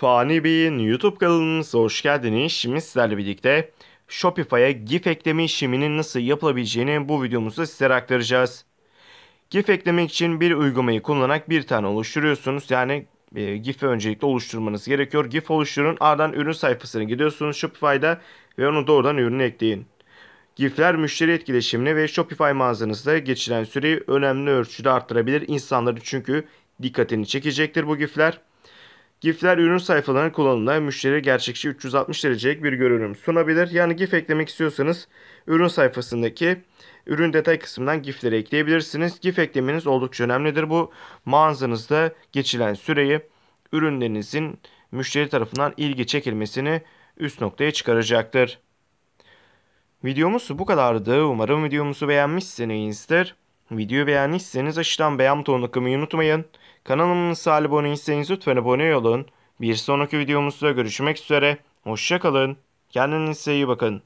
Fani Bey'in YouTube kanalımıza hoş geldiniz. Şimdi sizlerle birlikte Shopify'a GIF ekleme işleminin nasıl yapılabileceğini bu videomuzda sizlere aktaracağız. GIF eklemek için bir uygulamayı kullanarak bir tane oluşturuyorsunuz. Yani e, GIF'i öncelikle oluşturmanız gerekiyor. GIF oluşturun ardından ürün sayfasına gidiyorsunuz Shopify'da ve onu doğrudan ürüne ekleyin. GIF'ler müşteri etkileşimini ve Shopify mağazanızda geçiren süreyi önemli ölçüde arttırabilir. İnsanları çünkü dikkatini çekecektir bu GIF'ler. GIF'ler ürün sayfalarının kullanımında müşteri gerçekçi 360 derecelik bir görünüm sunabilir. Yani GIF eklemek istiyorsanız ürün sayfasındaki ürün detay kısmından GIF'leri ekleyebilirsiniz. GIF eklemeniz oldukça önemlidir. Bu mağazanızda geçilen süreyi ürünlerinizin müşteri tarafından ilgi çekilmesini üst noktaya çıkaracaktır. Videomuz bu kadardı. Umarım videomuzu beğenmişsinizdir. Videoyu beğendiyseniz aşağıdan beğen butonuna kılmayı unutmayın. Kanalımıza abone değilseniz lütfen abone olun. Bir sonraki videomuzda görüşmek üzere. Hoşçakalın. Kendinize iyi bakın.